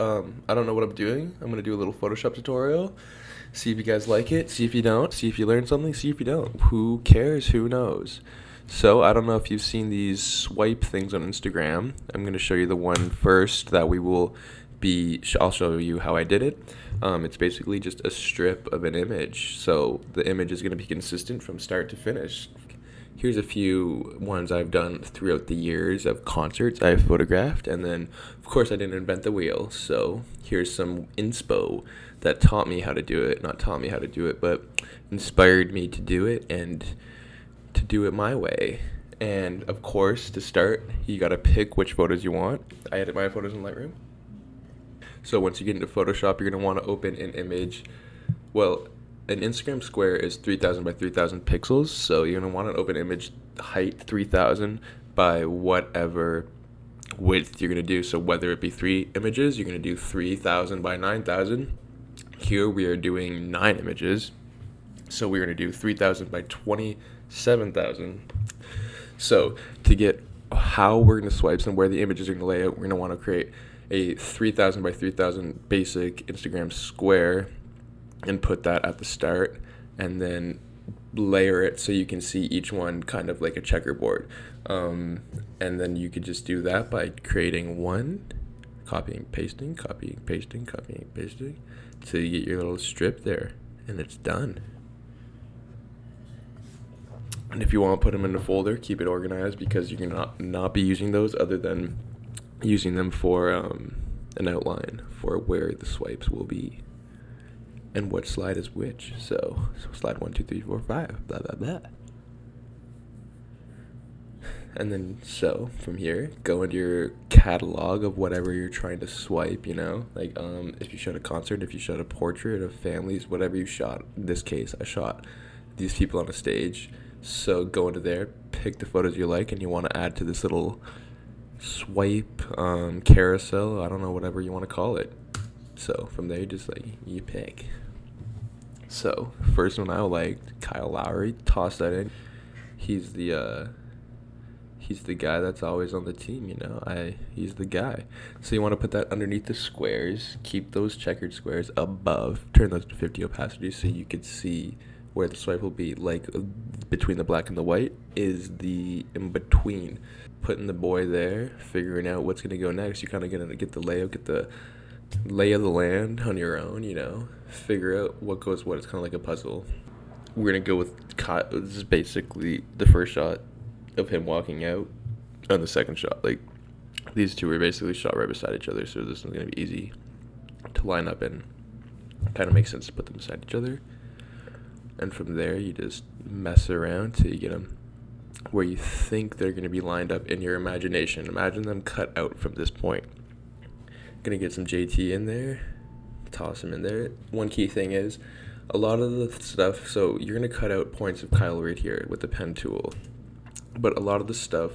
Um, I don't know what I'm doing. I'm gonna do a little Photoshop tutorial. See if you guys like it. See if you don't. See if you learn something. See if you don't. Who cares? Who knows? So I don't know if you've seen these swipe things on Instagram. I'm gonna show you the one first that we will be. I'll show you how I did it. Um, it's basically just a strip of an image. So the image is gonna be consistent from start to finish here's a few ones I've done throughout the years of concerts I've photographed. And then, of course, I didn't invent the wheel. So here's some inspo that taught me how to do it. Not taught me how to do it, but inspired me to do it and to do it my way. And of course, to start, you got to pick which photos you want. I edit my photos in Lightroom. So once you get into Photoshop, you're want to open an image. Well, an Instagram square is 3000 by 3000 pixels, so you're going to want an open image height 3000 by whatever width you're going to do. So whether it be three images, you're going to do 3000 by 9000. Here we are doing nine images, so we're going to do 3000 by 27000. So to get how we're going to swipe and where the images are going to lay out, we're going to want to create a 3000 by 3000 basic Instagram square and put that at the start and then layer it so you can see each one kind of like a checkerboard. Um, and then you could just do that by creating one, copying, pasting, copying, pasting, copying, pasting, so you get your little strip there, and it's done. And if you want to put them in a folder, keep it organized because you can not not be using those other than using them for um, an outline for where the swipes will be and what slide is which. So, so slide one, two, three, four, five, blah blah blah. And then so from here, go into your catalog of whatever you're trying to swipe, you know? Like um if you shot a concert, if you shot a portrait of families, whatever you shot. In this case, I shot these people on a stage. So go into there, pick the photos you like and you want to add to this little swipe um, carousel, I don't know whatever you want to call it. So from there, just like you pick. So first one I liked, Kyle Lowry, toss that in. He's the uh, he's the guy that's always on the team. You know, I he's the guy. So you want to put that underneath the squares. Keep those checkered squares above. Turn those to 50 opacity so you could see where the swipe will be. Like between the black and the white is the in between. Putting the boy there, figuring out what's gonna go next. You kind of gonna get the layout, get the lay of the land on your own, you know, figure out what goes what. It's kind of like a puzzle. We're gonna go with Kyle. This is basically the first shot of him walking out, and the second shot. Like these two were basically shot right beside each other, so this is gonna be easy to line up and kind of makes sense to put them beside each other. And from there, you just mess around till you get them where you think they're going to be lined up in your imagination. Imagine them cut out from this point. Gonna get some JT in there, toss him in there. One key thing is a lot of the stuff, so you're gonna cut out points of Kyle right here with the pen tool, but a lot of the stuff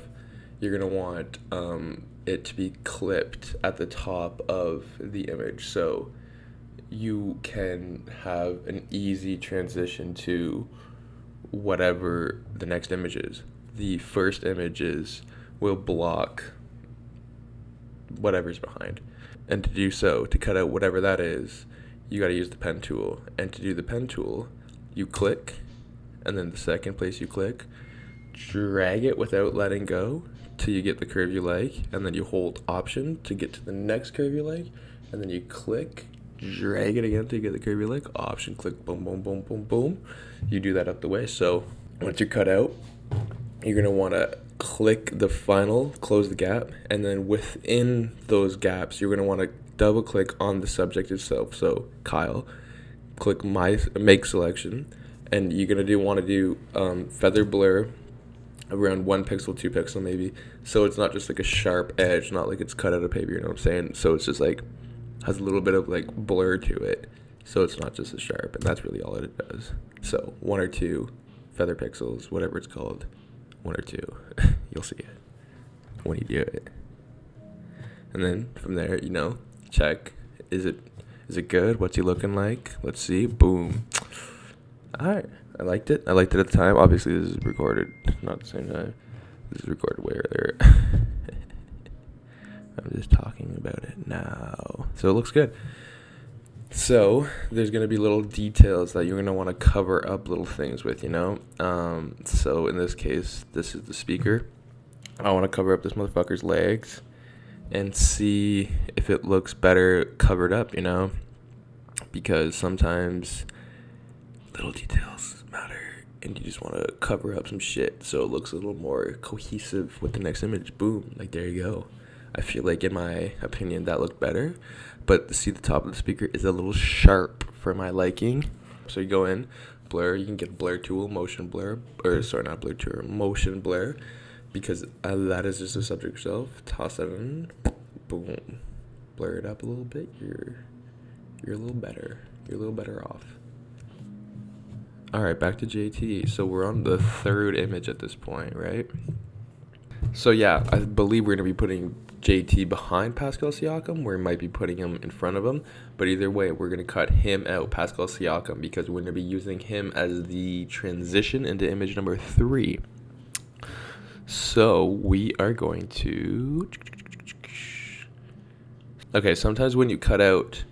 you're gonna want um, it to be clipped at the top of the image so you can have an easy transition to whatever the next image is. The first images will block whatever's behind. And to do so, to cut out whatever that is, you got to use the pen tool. And to do the pen tool, you click, and then the second place you click, drag it without letting go till you get the curve you like, and then you hold Option to get to the next curve you like, and then you click, drag it again to get the curve you like, Option, click, boom, boom, boom, boom, boom. You do that up the way. So once you're cut out, you're gonna want to click the final, close the gap, and then within those gaps, you're gonna want to double click on the subject itself. So Kyle, click my make selection, and you're gonna do want to do um, feather blur around one pixel, two pixel maybe. So it's not just like a sharp edge, not like it's cut out of paper. You know what I'm saying? So it's just like has a little bit of like blur to it. So it's not just as sharp, and that's really all it does. So one or two feather pixels, whatever it's called one or two. You'll see it when you do it. And then from there, you know, check is it is it good? What's he looking like? Let's see. Boom. All right. I liked it. I liked it at the time. Obviously, this is recorded not the same time. This is recorded way earlier. I'm just talking about it now. So it looks good. So there's gonna be little details that you're gonna want to cover up little things with, you know. Um, so in this case, this is the speaker. I want to cover up this motherfucker's legs and see if it looks better covered up, you know, because sometimes little details matter and you just want to cover up some shit so it looks a little more cohesive with the next image. Boom, like there you go. I feel like, in my opinion, that looked better. But see, the top of the speaker is a little sharp for my liking. So you go in, blur. You can get blur tool, motion blur, or sorry, not blur tool, motion blur, because uh, that is just the subject itself. Toss that in, boom, blur it up a little bit. You're you're a little better. You're a little better off. All right, back to JT. So we're on the third image at this point, right? So yeah, I believe we're gonna be putting JT behind Pascal Siakam. We might be putting him in front of him, but either way, we're gonna cut him out, Pascal Siakam, because we're gonna be using him as the transition into image number three. So we are going to. Okay, sometimes when you cut out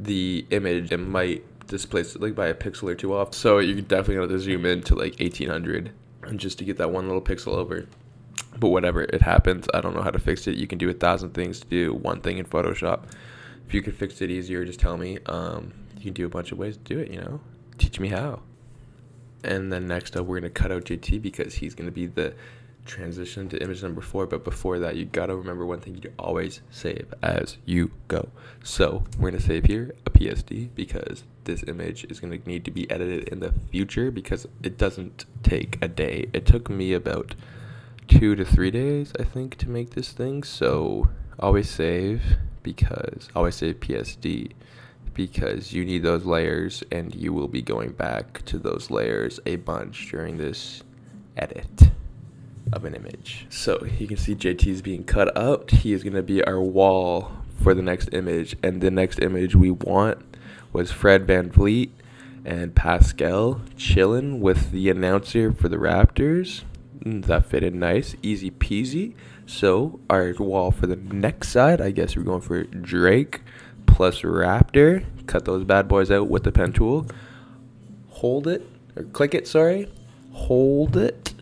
the image, it might displace it like by a pixel or two off. So you're definitely gonna have to zoom in to like 1800 and just to get that one little pixel over. But whatever it happens. I don't know how to fix it. You can do a thousand things to do one thing in photoshop. If you could fix it easier just tell me. Um, you can do a bunch of ways to do it you know? Teach me how. And then next up we're going to cut out jt because he's going to be the transition to image number four but before that you got to remember one thing you always save as you go. So we're to save here a psd because this image is to need to be edited in the future because it doesn't take a day. It took me about two to three days, I think, to make this thing. So always save because always save PSD because you need those layers and you will be going back to those layers a bunch during this edit of an image. So you can see JT is being cut out. He is going to be our wall for the next image. And the next image we want was Fred Van VanVleet and Pascal chilling with the announcer for the Raptors mm, that fitted nice, easy peasy. So our wall for the next side, I guess we're going for Drake plus Raptor. Cut those bad boys out with the pen tool. Hold it or click it. Sorry, hold it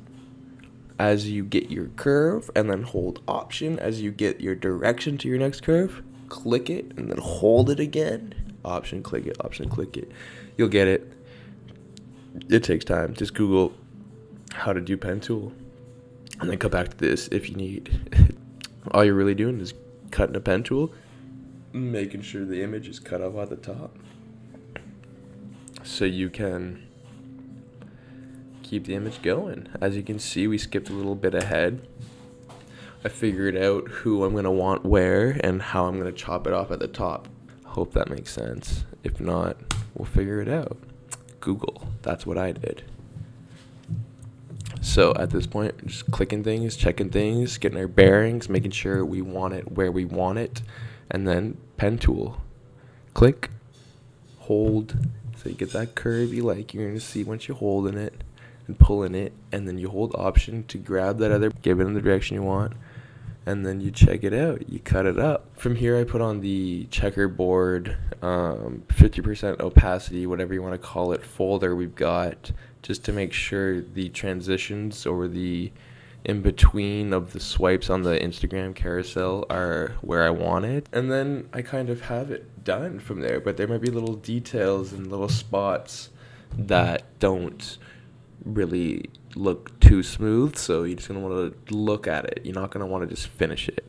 as you get your curve, and then hold Option as you get your direction to your next curve. Click it and then hold it again. Option, click it. Option, click it. You'll get it. It takes time. Just Google how to do pen tool and then come back to this if you need all you're really doing is cutting a pen tool making sure the image is cut off at the top so you can keep the image going. As you can see we skipped a little bit ahead. I figured out who I'm going to want where and how I'm going to chop it off at the top. Hope that makes sense. If not we'll figure it out. Google that's what I did. So at this point, just clicking things, checking things, getting our bearings, making sure we want it where we want it, and then pen tool. Click, hold, so you get that curve you like. You're gonna see once you're holding it and pulling it, and then you hold option to grab that other, give it in the direction you want, and then you check it out. You cut it up. From here, I put on the checkerboard, um, 50% opacity, whatever you want to call it, folder we've got just to make sure the transitions or the in between of the swipes on the Instagram carousel are where I want it. And then I kind of have it done from there. But there might be little details and little spots that don't really look too smooth. So you're just want to look at it. You're not want to just finish it.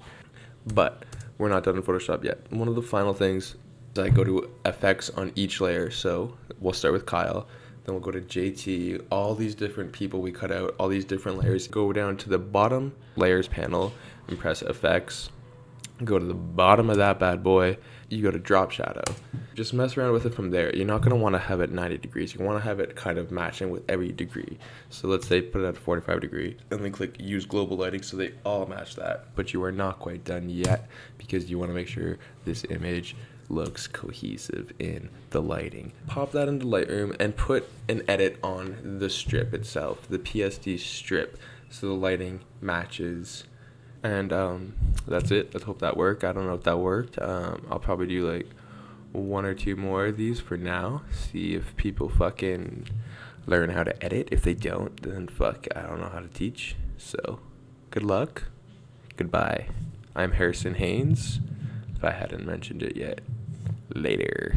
But we're not done in Photoshop yet. One of the final things is I go to effects on each layer. So we'll start with Kyle. Then we'll go to JT, all these different people we cut out, all these different layers. Go down to the bottom layers panel and press effects. Go to the bottom of that bad boy. You go to drop shadow. Just mess around with it from there. You're not going to want to have it 90 degrees. You want to have it kind of matching with every degree. So let's say put it at 45 degree and then click use global lighting so they all match that. But you are not quite done yet because you want to make sure this image looks cohesive in the lighting. Pop that into Lightroom and put an edit on the strip itself, the PSD strip, so the lighting matches and um, that's it. Let's hope that worked. I don't know if that worked. Um, I'll probably do like one or two more of these for now. See if people fucking learn how to edit. If they don't, then fuck, I don't know how to teach. So, good luck. Goodbye. I'm Harrison Haines. If I hadn't mentioned it yet. Later.